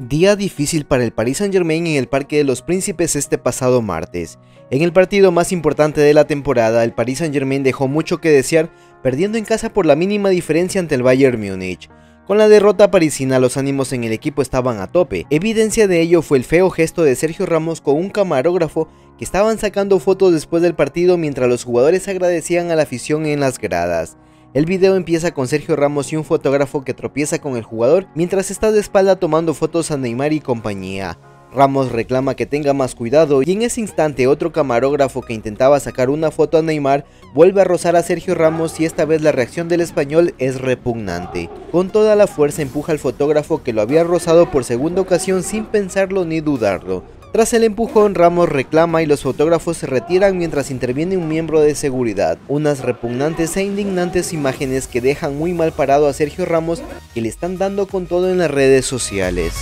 Día difícil para el Paris Saint Germain en el Parque de los Príncipes este pasado martes. En el partido más importante de la temporada, el Paris Saint Germain dejó mucho que desear, perdiendo en casa por la mínima diferencia ante el Bayern Múnich. Con la derrota parisina los ánimos en el equipo estaban a tope, evidencia de ello fue el feo gesto de Sergio Ramos con un camarógrafo que estaban sacando fotos después del partido mientras los jugadores agradecían a la afición en las gradas. El video empieza con Sergio Ramos y un fotógrafo que tropieza con el jugador mientras está de espalda tomando fotos a Neymar y compañía. Ramos reclama que tenga más cuidado y en ese instante otro camarógrafo que intentaba sacar una foto a Neymar vuelve a rozar a Sergio Ramos y esta vez la reacción del español es repugnante. Con toda la fuerza empuja al fotógrafo que lo había rozado por segunda ocasión sin pensarlo ni dudarlo. Tras el empujón, Ramos reclama y los fotógrafos se retiran mientras interviene un miembro de seguridad. Unas repugnantes e indignantes imágenes que dejan muy mal parado a Sergio Ramos y le están dando con todo en las redes sociales.